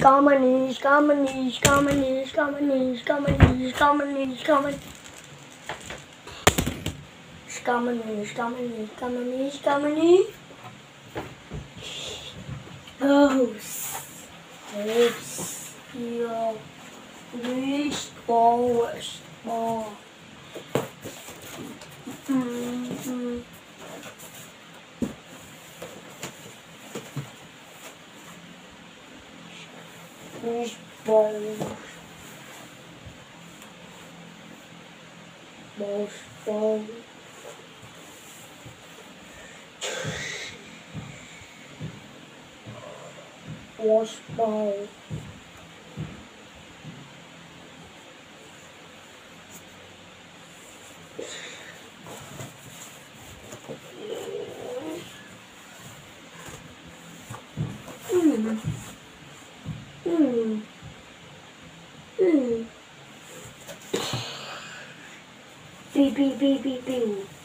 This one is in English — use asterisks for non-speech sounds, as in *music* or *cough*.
Skamani, skamani, skamani, skamani, skamani, skamani, skamani. Skamani, skamani, skamani, skamani. Ghost. Lips. Your least ball, worst These balls. Balls, balls. Wash ball. Mm. Mm. Mm. *sighs* Beep, beep, beep, beep, beep.